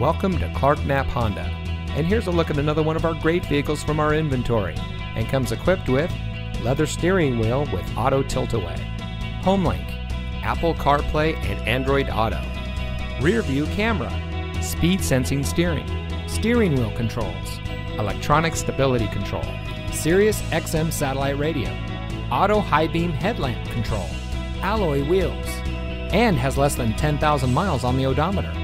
Welcome to Clark Knapp Honda. And here's a look at another one of our great vehicles from our inventory and comes equipped with leather steering wheel with auto tilt-away, HomeLink, Apple CarPlay and Android Auto, rear view camera, speed sensing steering, steering wheel controls, electronic stability control, Sirius XM satellite radio, auto high beam headlamp control, alloy wheels, and has less than 10,000 miles on the odometer.